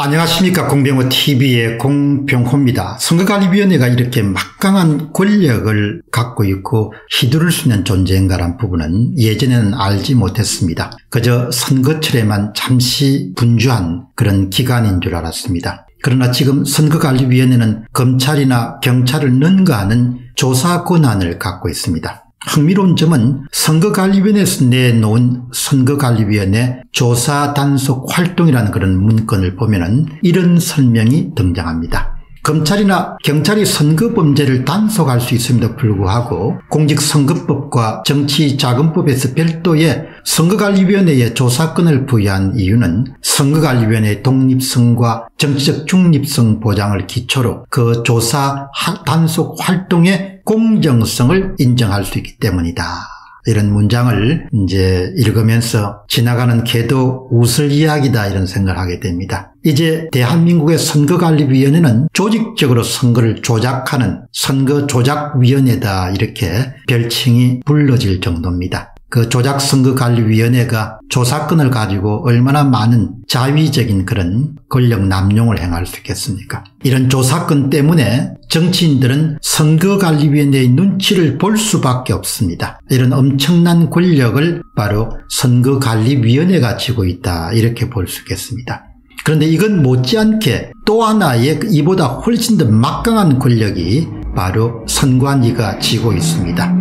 안녕하십니까 공병호 tv의 공병호입니다. 선거관리위원회가 이렇게 막강한 권력을 갖고 있고 휘두를 수 있는 존재인가란 부분은 예전에는 알지 못했습니다. 그저 선거철에만 잠시 분주한 그런 기간인 줄 알았습니다. 그러나 지금 선거관리위원회는 검찰이나 경찰을 능가하는 조사 권한을 갖고 있습니다. 흥미로운 점은 선거관리위원회에서 내놓은 선거관리위원회 조사 단속 활동이라는 그런 문건을 보면 이런 설명이 등장합니다. 검찰이나 경찰이 선거범죄를 단속할 수 있음에도 불구하고 공직선거법과 정치자금법에서 별도의 선거관리위원회에 조사권을 부여한 이유는 선거관리위원회의 독립성과 정치적 중립성 보장을 기초로 그 조사 단속 활동의 공정성을 인정할 수 있기 때문이다. 이런 문장을 이제 읽으면서 지나가는 개도 웃을 이야기다 이런 생각을 하게 됩니다. 이제 대한민국의 선거관리위원회는 조직적으로 선거를 조작하는 선거조작위원회다 이렇게 별칭이 불러질 정도입니다. 그 조작선거관리위원회가 조사권을 가지고 얼마나 많은 자위적인 그런 권력 남용을 행할 수 있겠습니까? 이런 조사권 때문에 정치인들은 선거관리위원회의 눈치를 볼 수밖에 없습니다. 이런 엄청난 권력을 바로 선거관리위원회가 쥐고 있다 이렇게 볼 수 있겠습니다. 그런데 이건 못지않게 또 하나의 이보다 훨씬 더 막강한 권력이 바로 선관위가 쥐고 있습니다.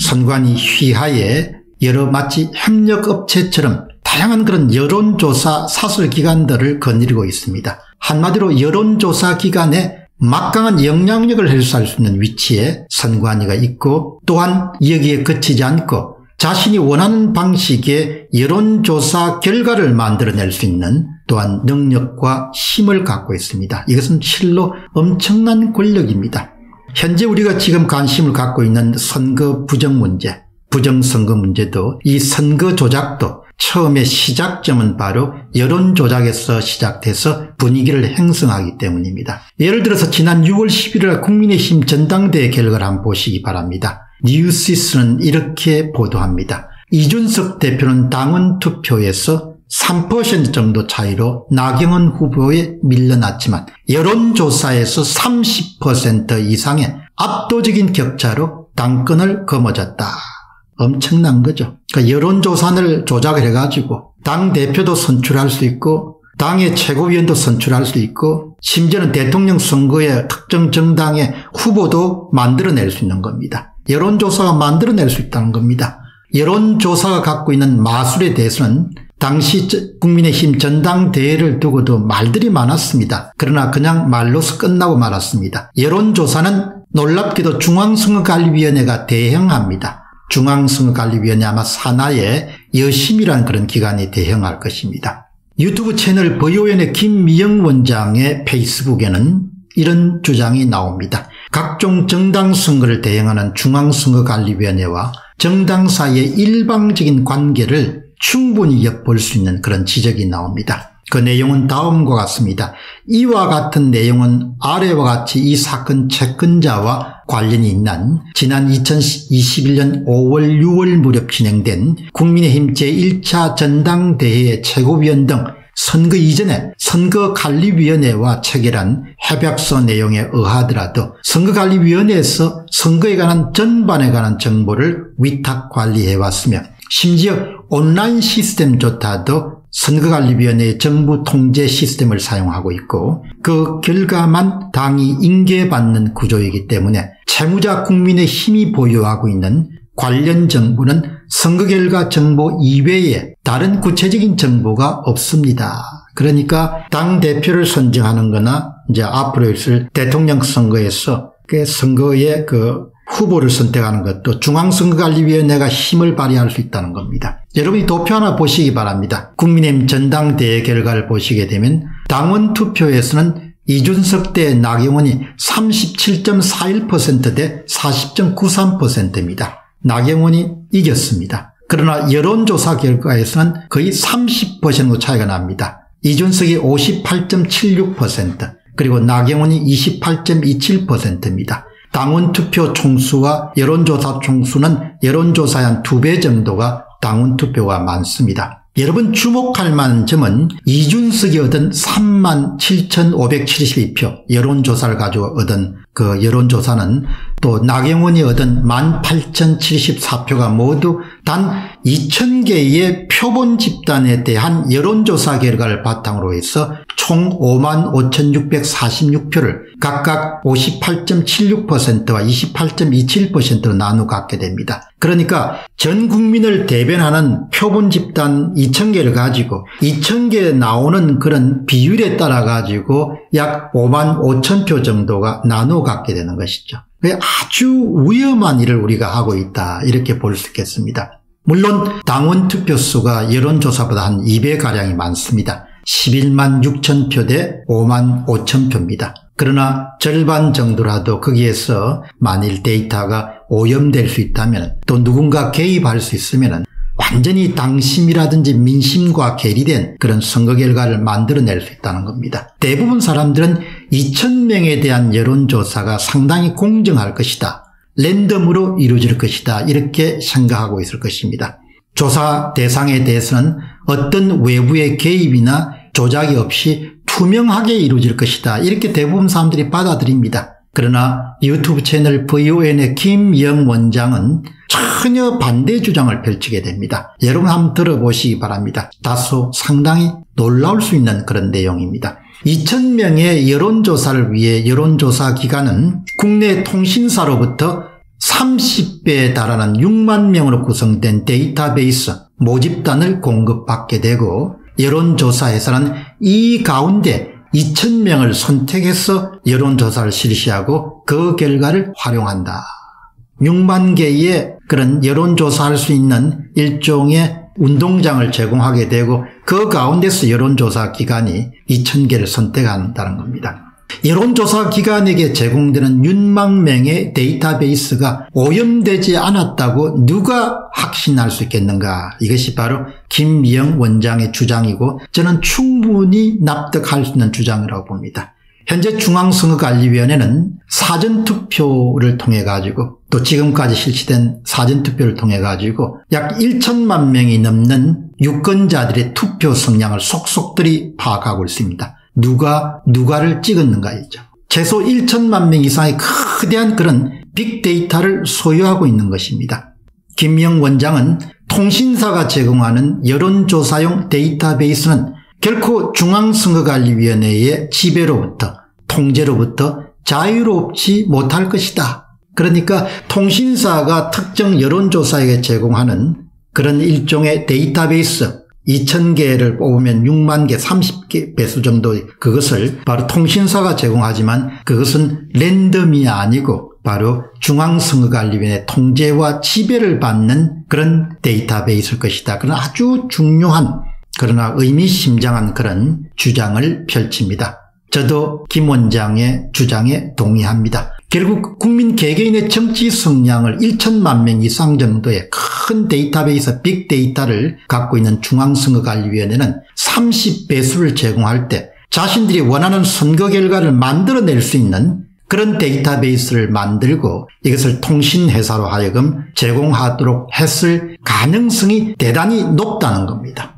선관위 휘하에 여러 마치 협력업체처럼 다양한 그런 여론조사 사설기관들을 거느리고 있습니다. 한마디로 여론조사 기관에 막강한 영향력을 행사할 수 있는 위치에 선관위가 있고 또한 여기에 그치지 않고 자신이 원하는 방식의 여론조사 결과를 만들어낼 수 있는 또한 능력과 힘을 갖고 있습니다. 이것은 실로 엄청난 권력입니다. 현재 우리가 지금 관심을 갖고 있는 선거 부정 문제, 부정선거 문제도 이 선거 조작도 처음에 시작점은 바로 여론조작에서 시작돼서 분위기를 형성하기 때문입니다. 예를 들어서 지난 6월 11일 국민의힘 전당대회 결과를 한번 보시기 바랍니다. 뉴시스는 이렇게 보도합니다. 이준석 대표는 당원 투표에서 3% 정도 차이로 나경원 후보에 밀려났지만 여론조사에서 30% 이상의 압도적인 격차로 당권을 거머졌다. 엄청난 거죠. 그러니까 여론조사를 조작을 해가지고 당대표도 선출할 수 있고 당의 최고위원도 선출할 수 있고 심지어는 대통령 선거에 특정 정당의 후보도 만들어낼 수 있는 겁니다. 여론조사가 만들어낼 수 있다는 겁니다. 여론조사가 갖고 있는 마술에 대해서는 당시 국민의힘 전당대회를 두고도 말들이 많았습니다. 그러나 그냥 말로서 끝나고 말았습니다. 여론조사는 놀랍게도 중앙선거관리위원회가 대행합니다. 중앙선거관리위원회 아마 산하의 여심이라는 그런 기관이 대행할 것입니다. 유튜브 채널 버요연의 김미영 원장의 페이스북에는 이런 주장이 나옵니다. 각종 정당 선거를 대행하는 중앙선거관리위원회와 정당 사이의 일방적인 관계를 충분히 엿볼 수 있는 그런 지적이 나옵니다. 그 내용은 다음과 같습니다. 이와 같은 내용은 아래와 같이 이 사건 채권자와 관련이 있는 지난 2021년 5월 6월 무렵 진행된 국민의힘 제1차 전당대회 최고위원 등 선거 이전에 선거관리위원회와 체결한 협약서 내용에 의하더라도 선거관리위원회에서 선거에 관한 전반에 관한 정보를 위탁관리해왔으며 심지어 온라인 시스템조차도 선거관리위원회의 정부 통제 시스템을 사용하고 있고 그 결과만 당이 인계받는 구조이기 때문에 채무자 국민의 힘이 보유하고 있는 관련 정보는 선거 결과 정보 이외에 다른 구체적인 정보가 없습니다. 그러니까 당 대표를 선정하는 거나 이제 앞으로 있을 대통령 선거에서 그 선거의 그 후보를 선택하는 것도 중앙선거관리위원회가 힘을 발휘할 수 있다는 겁니다. 여러분이 도표 하나 보시기 바랍니다. 국민의힘 전당대회 결과를 보시게 되면 당원 투표에서는 이준석 대 나경원이 37.41%대 40.93%입니다. 나경원이 이겼습니다. 그러나 여론조사 결과에서는 거의 30% 차이가 납니다. 이준석이 58.76% 그리고 나경원이 28.27%입니다. 당원 투표 총수와 여론조사 총수는 여론조사의 한 두 배 정도가 당원 투표가 많습니다. 여러분 주목할 만한 점은 이준석이 얻은 3만 7,572표 여론조사를 가지고 얻은 그 여론조사는 또 나경원이 얻은 18,074표가 모두 단 2,000개의 표본 집단에 대한 여론조사 결과를 바탕으로 해서 총 5만 5,646표를 각각 58.76%와 28.27%로 나누어 갖게 됩니다. 그러니까 전 국민을 대변하는 표본 집단 2,000개를 가지고 2,000개 나오는 그런 비율에 따라 가지고 약 5만 5천 표 정도가 나누어 갖게 되는 것이죠. 아주 위험한 일을 우리가 하고 있다 이렇게 볼 수 있겠습니다. 물론 당원 투표수가 여론조사보다 한 2배가량이 많습니다. 11만 6천 표 대 5만 5천 표입니다. 그러나 절반 정도라도 거기에서 만일 데이터가 오염될 수 있다면 또 누군가 개입할 수 있으면 완전히 당심이라든지 민심과 괴리된 그런 선거 결과를 만들어낼 수 있다는 겁니다. 대부분 사람들은 2천명에 대한 여론조사가 상당히 공정할 것이다. 랜덤으로 이루어질 것이다. 이렇게 생각하고 있을 것입니다. 조사 대상에 대해서는 어떤 외부의 개입이나 조작이 없이 투명하게 이루어질 것이다. 이렇게 대부분 사람들이 받아들입니다. 그러나 유튜브 채널 VON의 김영 원장은 전혀 반대 주장을 펼치게 됩니다. 여러분 한번 들어보시기 바랍니다. 다소 상당히 놀라울 수 있는 그런 내용입니다. 2천명의 여론조사를 위해 여론조사 기관은 국내 통신사로부터 30배에 달하는 6만 명으로 구성된 데이터베이스 모집단을 공급받게 되고 여론조사에서는 이 가운데 2천명을 선택해서 여론조사를 실시하고 그 결과를 활용한다. 6만 개의 그런 여론조사할 수 있는 일종의 운동장을 제공하게 되고 그 가운데서 여론조사 기관이 2천 개를 선택한다는 겁니다. 여론조사 기관에게 제공되는 윤망명의 데이터베이스가 오염되지 않았다고 누가 확신할 수 있겠는가 이것이 바로 김미영 원장의 주장이고 저는 충분히 납득할 수 있는 주장이라고 봅니다. 현재 중앙선거관리위원회는 사전투표를 통해 가지고 또 지금까지 실시된 사전투표를 통해 가지고 약 1천만 명이 넘는 유권자들의 투표 성향을 속속들이 파악하고 있습니다. 누가 누가를 찍었는가이죠. 최소 1천만 명 이상의 거대한 그런 빅데이터를 소유하고 있는 것입니다. 김명 원장은 통신사가 제공하는 여론조사용 데이터베이스는 결코 중앙선거관리위원회의 지배로부터 통제로부터 자유롭지 못할 것이다. 그러니까 통신사가 특정 여론조사에게 제공하는 그런 일종의 데이터베이스 2,000개를 뽑으면 6만 개, 30개 배수 정도 그것을 바로 통신사가 제공하지만 그것은 랜덤이 아니고 바로 중앙선거관리위원회 통제와 지배를 받는 그런 데이터베이스일 것이다. 그런 아주 중요한 그러나 의미심장한 그런 주장을 펼칩니다. 저도 김 원장의 주장에 동의합니다. 결국 국민 개개인의 정치 성향을 1천만 명 이상 정도의 큰 데이터베이스 빅데이터를 갖고 있는 중앙선거관리위원회는 30배수를 제공할 때 자신들이 원하는 선거 결과를 만들어낼 수 있는 그런 데이터베이스를 만들고 이것을 통신회사로 하여금 제공하도록 했을 가능성이 대단히 높다는 겁니다.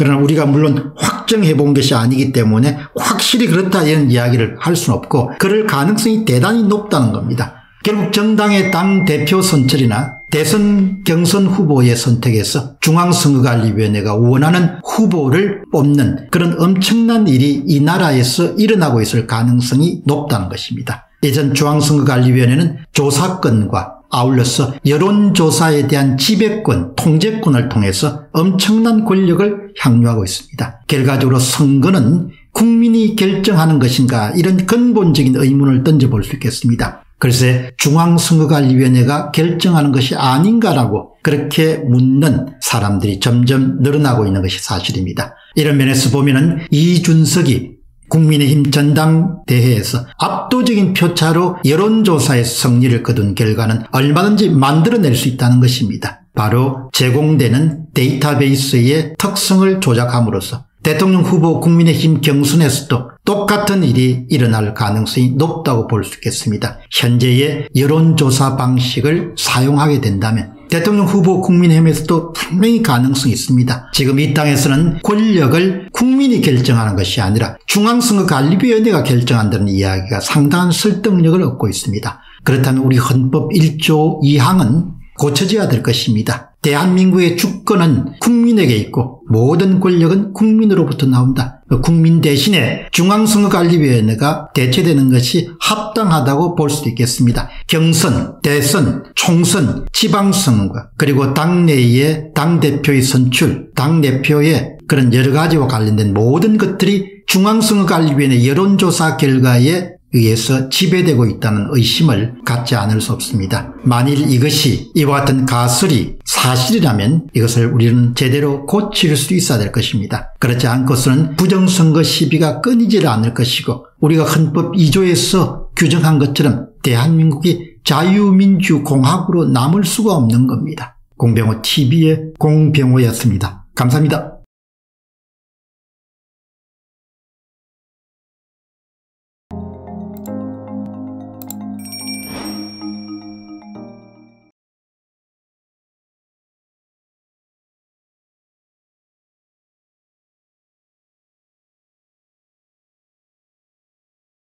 그러나 우리가 물론 확정해 본 것이 아니기 때문에 확실히 그렇다 이런 이야기를 할 수는 없고 그럴 가능성이 대단히 높다는 겁니다. 결국 정당의 당 대표 선출이나 대선 경선 후보의 선택에서 중앙선거관리위원회가 원하는 후보를 뽑는 그런 엄청난 일이 이 나라에서 일어나고 있을 가능성이 높다는 것입니다. 예전 중앙선거관리위원회는 조사권과 아울러서 여론조사에 대한 지배권, 통제권을 통해서 엄청난 권력을 향유하고 있습니다. 결과적으로 선거는 국민이 결정하는 것인가 이런 근본적인 의문을 던져볼 수 있겠습니다. 글쎄 중앙선거관리위원회가 결정하는 것이 아닌가라고 그렇게 묻는 사람들이 점점 늘어나고 있는 것이 사실입니다. 이런 면에서 보면 이준석이 국민의힘 전당대회에서 압도적인 표차로 여론조사의 승리를 거둔 결과는 얼마든지 만들어낼 수 있다는 것입니다. 바로 제공되는 데이터베이스의 특성을 조작함으로써 대통령 후보 국민의힘 경선에서도 똑같은 일이 일어날 가능성이 높다고 볼 수 있겠습니다. 현재의 여론조사 방식을 사용하게 된다면 대통령 후보 국민의힘에서도 분명히 가능성이 있습니다. 지금 이 땅에서는 권력을 국민이 결정하는 것이 아니라 중앙선거관리위원회가 결정한다는 이야기가 상당한 설득력을 얻고 있습니다. 그렇다면 우리 헌법 1조 2항은 고쳐져야 될 것입니다. 대한민국의 주권은 국민에게 있고 모든 권력은 국민으로부터 나온다. 국민 대신에 중앙선거관리위원회가 대체되는 것이 합당하다고 볼 수도 있겠습니다. 경선, 대선, 총선, 지방선거 그리고 당내의 당대표의 선출, 당대표의 그런 여러 가지와 관련된 모든 것들이 중앙선거관리위원회 여론조사 결과에 의해서 지배되고 있다는 의심을 갖지 않을 수 없습니다. 만일 이것이 이와 같은 가설이 사실이라면 이것을 우리는 제대로 고칠 수 있어야 될 것입니다. 그렇지 않고서는 부정선거 시비가 끊이질 않을 것이고 우리가 헌법 2조에서 규정한 것처럼 대한민국이 자유민주공화국으로 남을 수가 없는 겁니다. 공병호 TV의 공병호였습니다. 감사합니다.